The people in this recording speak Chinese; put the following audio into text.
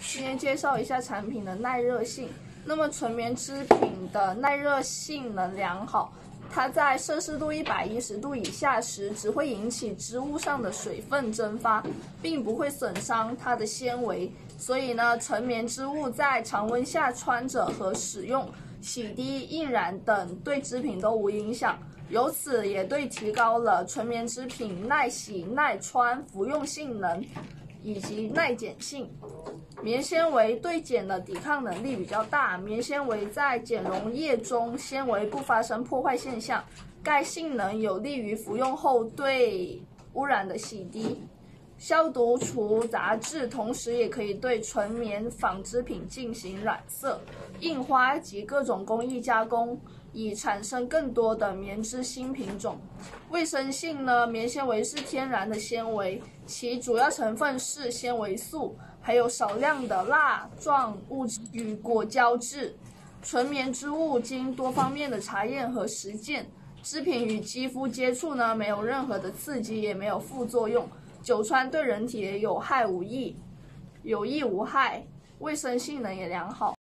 今天介绍一下产品的耐热性。那么纯棉织品的耐热性能良好，它在摄氏度一百一十度以下时，只会引起织物上的水分蒸发，并不会损伤它的纤维。所以呢，纯棉织物在常温下穿着和使用、洗涤、印染等对织品都无影响。由此也对提高了纯棉织品耐洗、耐穿、服用性能。以及耐碱性，棉纤维对碱的抵抗能力比较大。棉纤维在碱溶液中，纤维不发生破坏现象，该性能有利于服用后对污染的洗涤、消毒除杂质，同时也可以对纯棉纺织品进行染色、印花及各种工艺加工。以产生更多的棉织新品种。卫生性呢？棉纤维是天然的纤维，其主要成分是纤维素，还有少量的蜡状物质与果胶质。纯棉织物经多方面的查验和实践，织品与肌肤接触呢，没有任何的刺激，也没有副作用，久穿对人体也有害无益，有益无害，卫生性能也良好。